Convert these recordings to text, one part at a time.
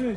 Evet.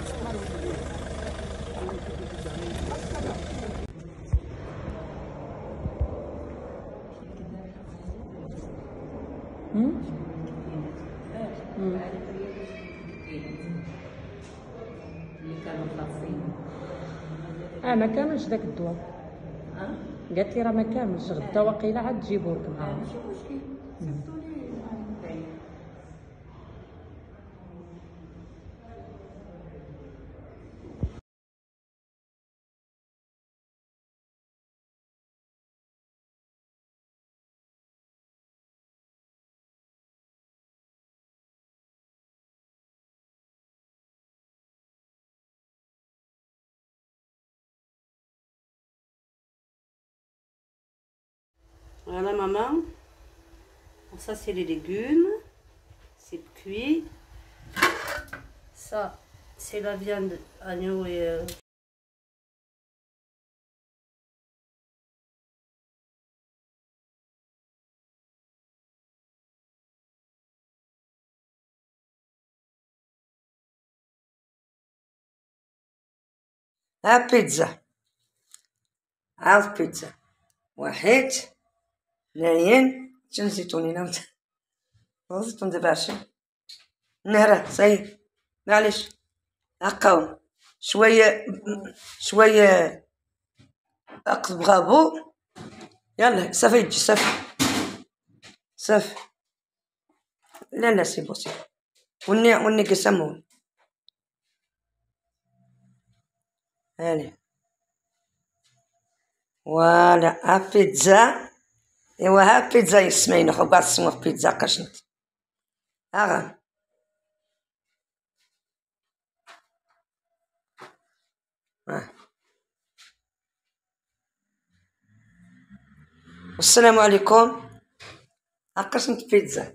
آه ما كاملش داك الدواء ها قالت لي راه ما كاملش غدا واقيلا عاد تجيبو لك آه، معاهم Voilà maman. Ça c'est les légumes. C'est cuit. Ça c'est la viande agneau et euh, ها بيتزا عاود بيتزا واحد اثنين شنو نسيتوني نمت نسيتون دابا عشي نهرة سي معليش هقاوم شوية شوية أقلب غابو يلا صافي يجي صافي صافي لا لا سي بو سي وني وني قسمون هاني فوالا ها ايوا ها بيتزا يسمعين خو في بيتزا قشنت ها غا ها. السلام عليكم قشنت بيتزا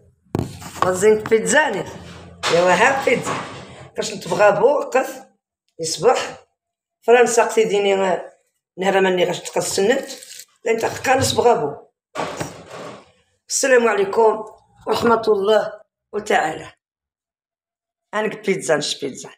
وزنت بيتزا ني ايوا ها بيتزا قشنت بغابو قف يصبح فرنسا قتي ديني نهار ماني غاش تقص النت لأن تقانس بغابو السلام عليكم ورحمة الله وتعالى. أنا بيتزا نش بيتزا.